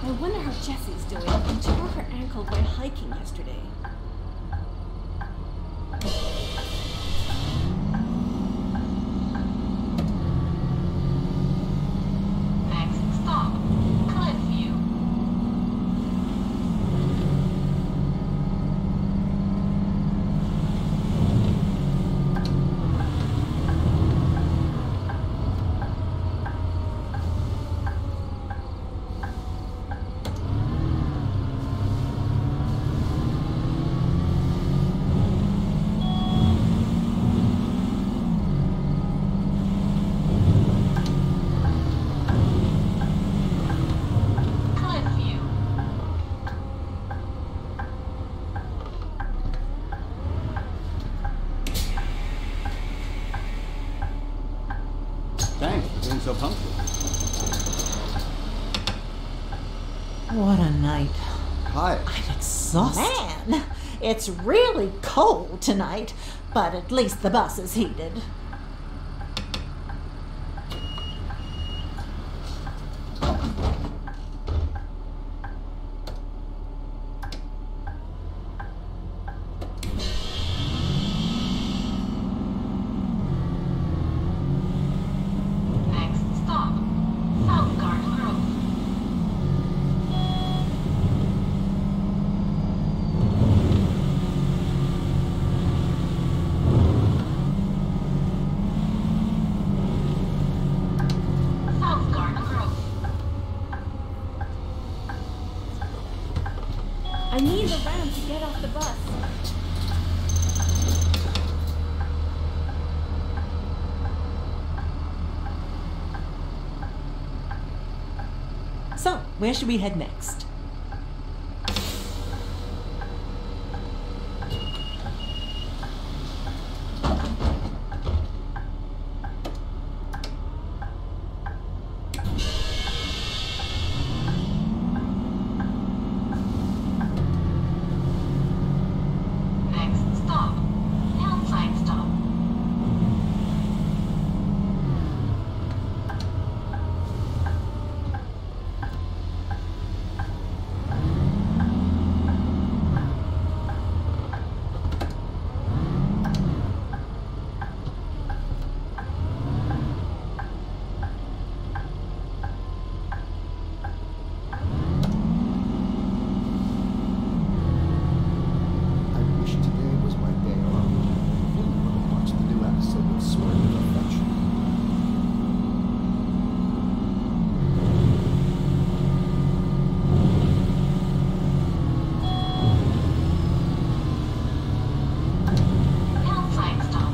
I wonder how Jessie's doing. She broke her ankle while hiking yesterday. Next stop, Cliffview. Cliffview. Thanks for being so punctual. What a night. Hi. I'm exhausted. Man, it's really cold tonight, but at least the bus is heated. Next stop, South Garden Grove. South Garden Grove. I need the ramp to get off the bus. So, where should we head next stop, Hillside Stop. I wish today was my day off. I really want to watch the new episode of Sword of Affection. Hillside Stop.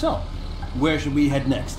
So, where should we head next?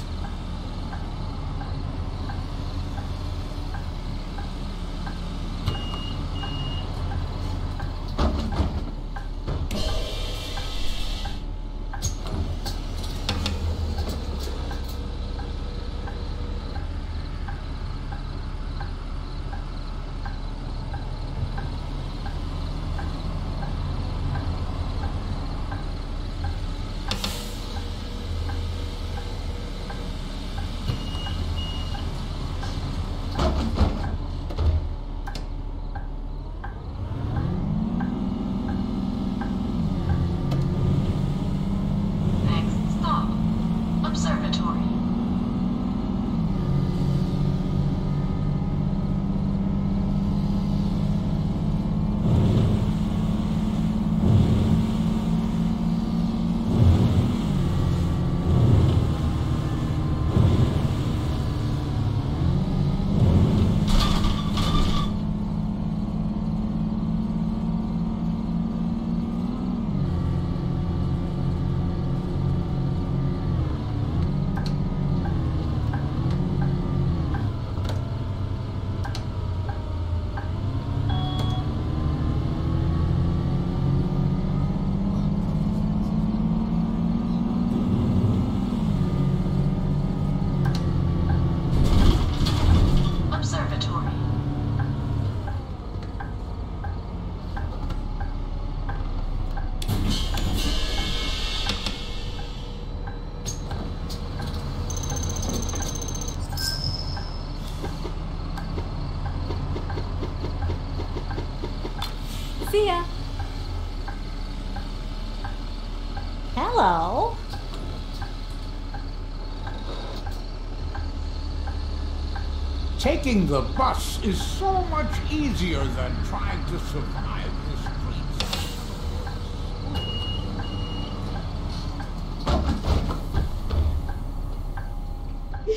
Taking the bus is so much easier than trying to survive the streets.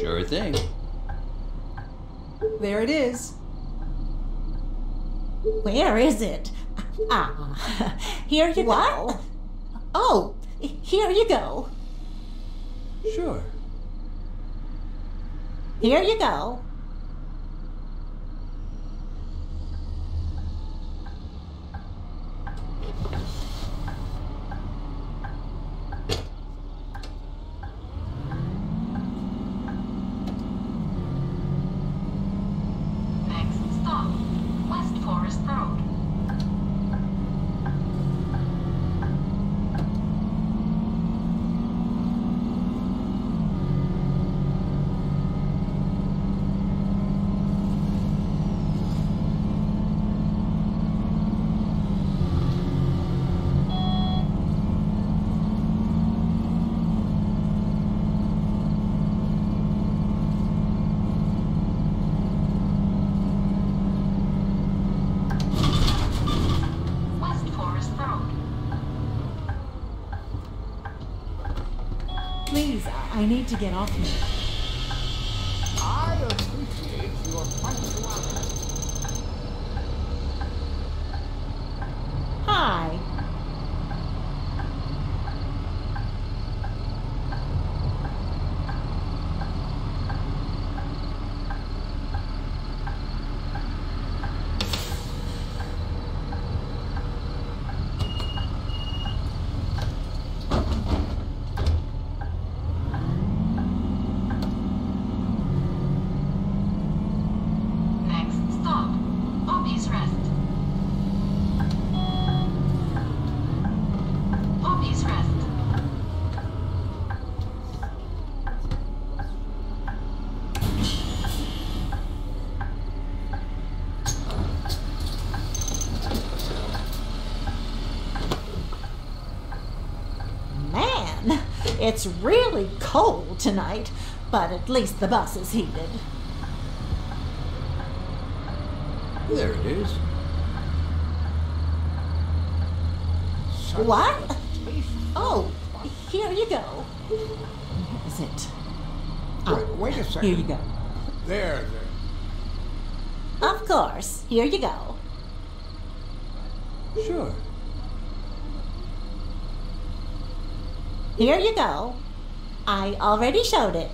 Sure thing. There it is. Where is it? Ah, here you What? go. Oh, here you go. Sure. Here you go. I need to get off here. It's really cold tonight, but at least the bus is heated. There it is. What? Oh, here you go. Where is it? Wait, wait a ah, second. Here you go. There, there. Of course, here you go. Sure. Here you go. I already showed it.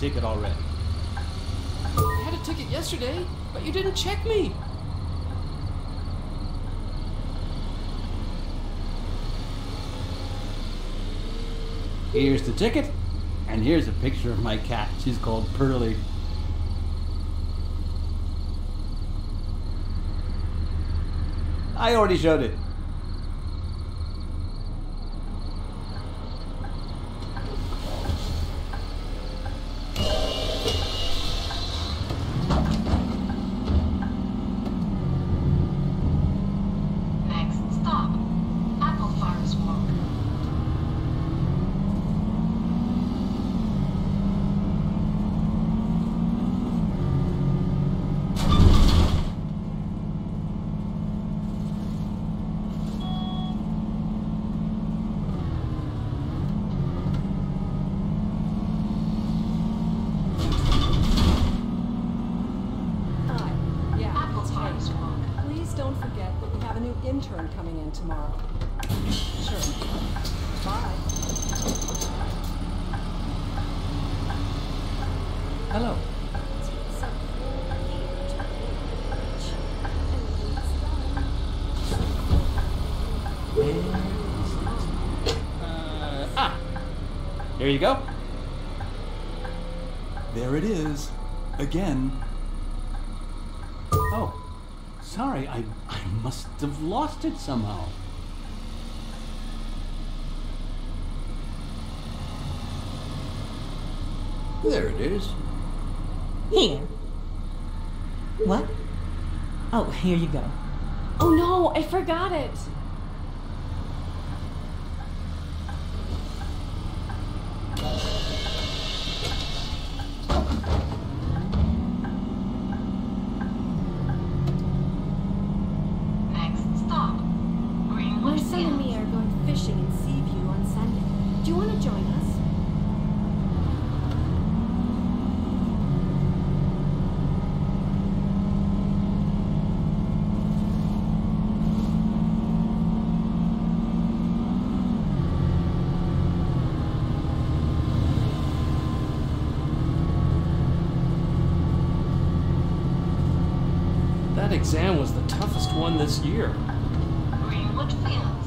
Ticket already. I had a ticket yesterday, but you didn't check me. Here's the ticket, and here's a picture of my cat. She's called Pearly. I already showed it. Next stop, Apple Farms Walk. Hello. Uh, ah, here you go. There it is. Again. Oh, sorry, I, I must have lost it somehow. There it is. Here. What? Oh, here you go. Oh no, I forgot it. Next stop, My Greenwood son and me Fields. are going fishing in Seaview on Sunday. Do you want to join us? That exam was the toughest one this year. Greenwood Fields.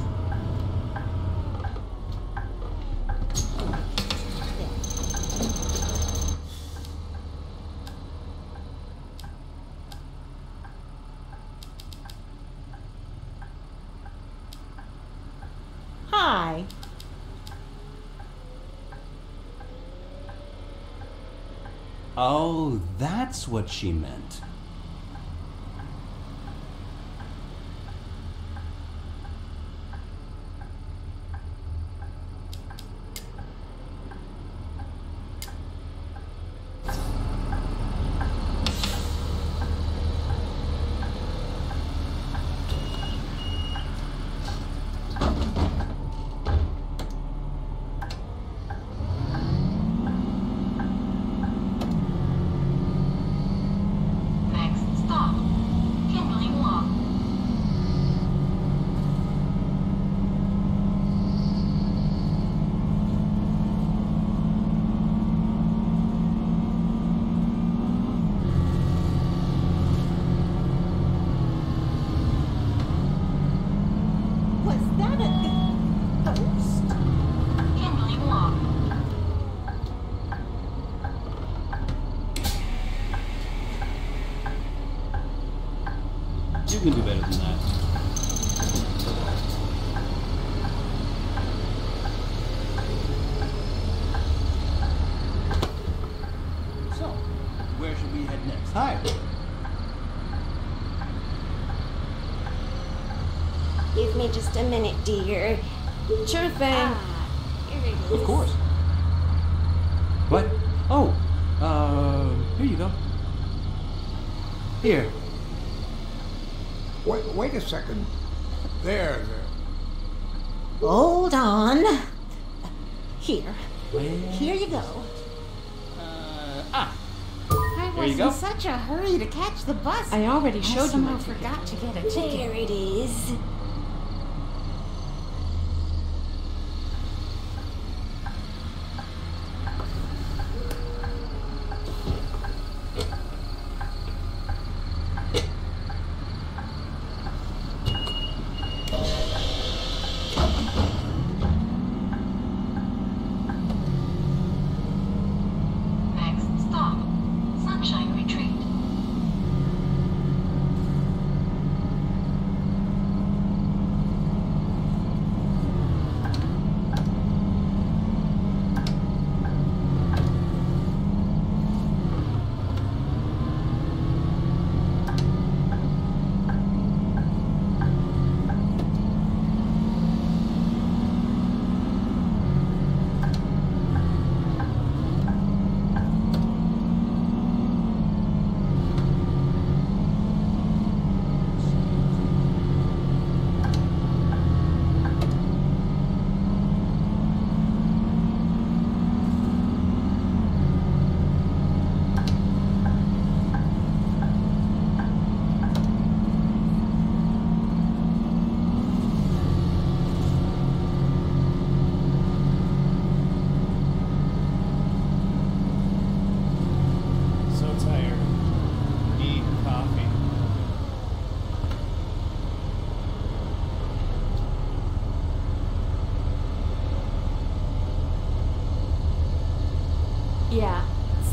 Hi. Oh, that's what she meant. Next stop, Kimberly Walk. Was that a ghost? Kimberly Walk. You can do better than that. So, where should we head next? Hi. Give me just a minute, dear. Sure thing. Ah, here it is. Of course. What? Oh, uh, here you go. Here. Wait, wait a second. There, there. Hold on. Here. Where? Here you go. Uh, ah, I There you was go. in such a hurry to catch the bus. I already showed you my somehow ticket. forgot to get a ticket. There it is.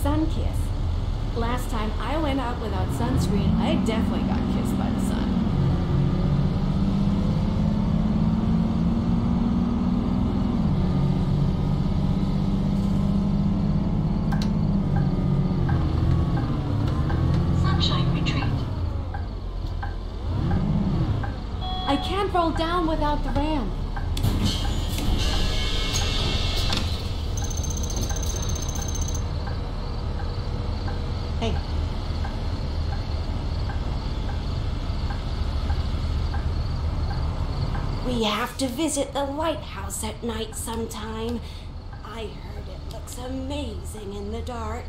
Sun kiss. Last time I went out without sunscreen, I definitely got kissed by the sun. Sunshine Retreat. I can't roll down without the ramp. Hey, We have to visit the lighthouse at night sometime. I heard it looks amazing in the dark.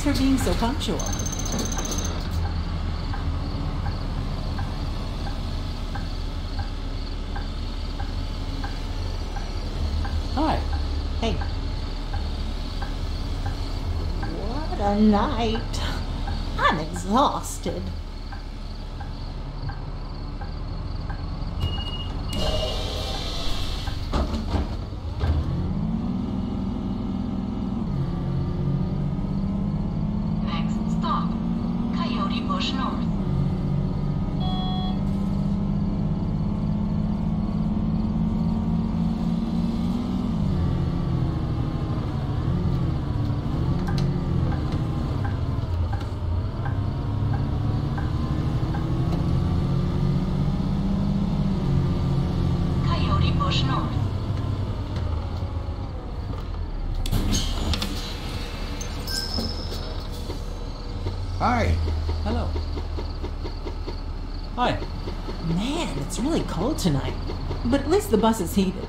Thanks for being so punctual. Hi. hey. What a night. I'm exhausted. Next stop. Coyote Bush North. Coyote Bush North. Hi. Hello. Hi. Man, it's really cold tonight. But at least the bus is heated.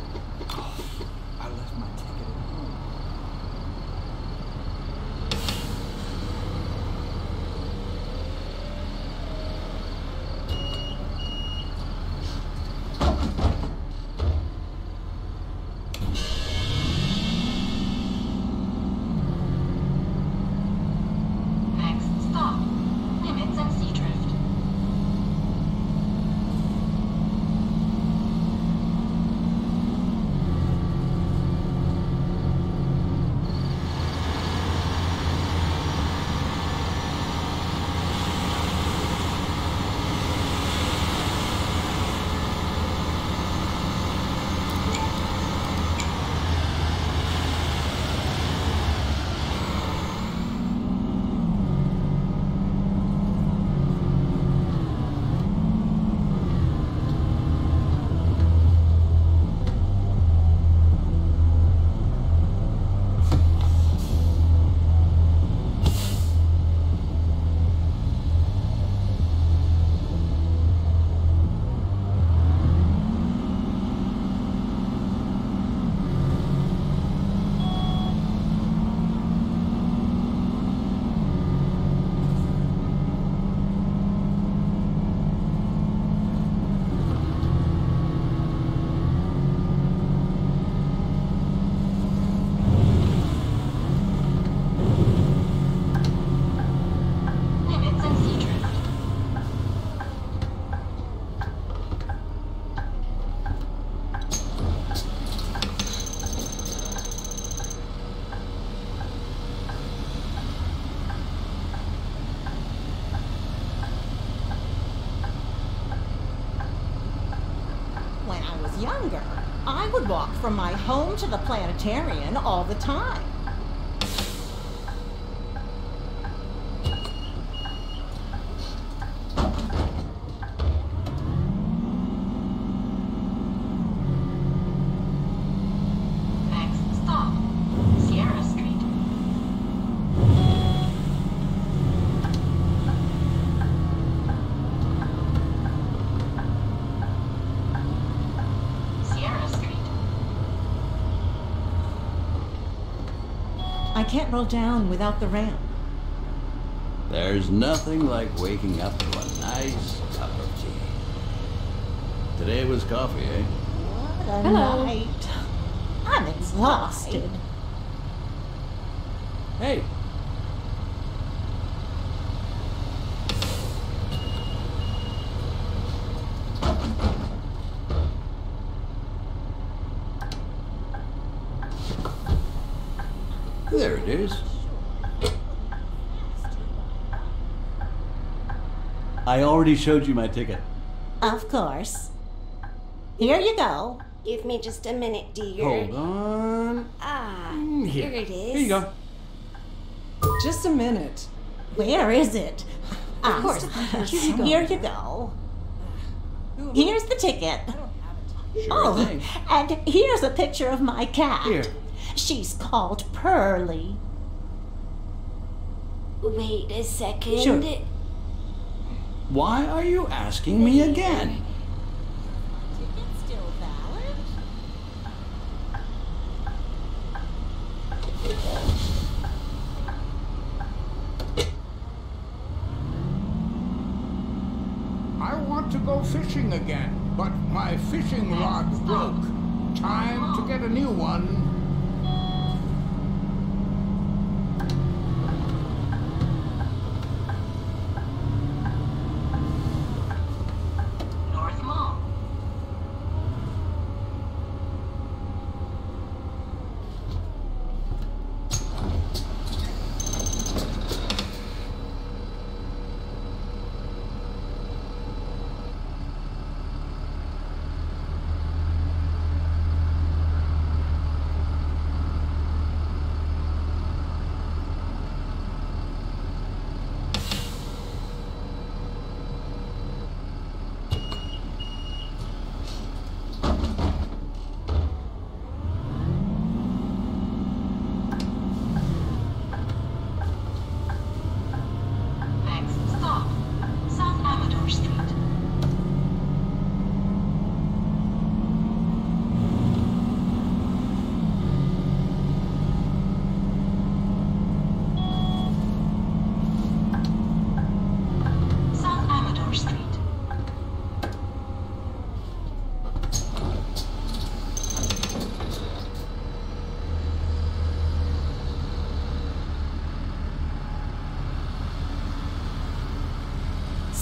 Younger, I would walk from my home to the planetarium all the time. Can't roll down without the ramp. There's nothing like waking up to a nice cup of tea. Today was coffee, eh? What a Hello. night. I'm exhausted. Hey, there it is. I already showed you my ticket. Of course. Here you go. Give me just a minute, dear. Hold on. Ah, Mm, here it is. Here you go. Just a minute. Where is it? Ah, Of course. Here you go. Here you go. Here's the ticket. Sure Oh, thing. and here's a picture of my cat. Here. She's called Pearly. Wait a second. Sure. Why are you asking me again? I want to go fishing again, but my fishing rod broke. Time to get a new one.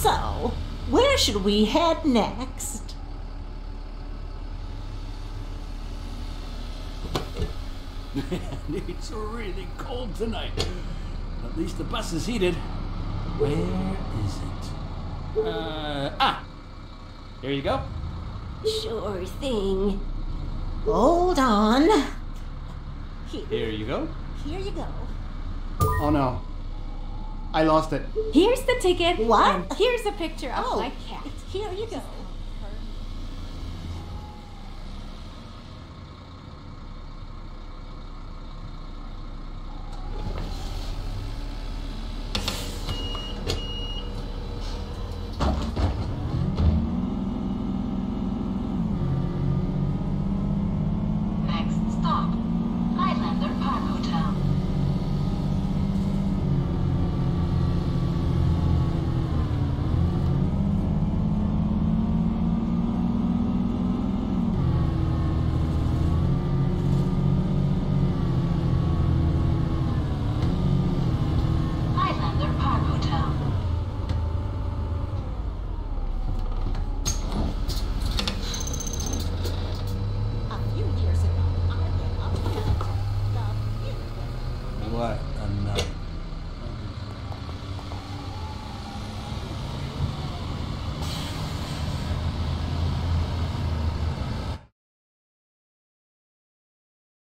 So, where should we head next? it's really cold tonight. At least the bus is heated. Where is it? Uh, ah! Here you go. Sure thing. Hold on. Here, Here you go. here you go. Oh no. I lost it. Here's the ticket. What? And here's a picture of Oh. my cat. Here you go.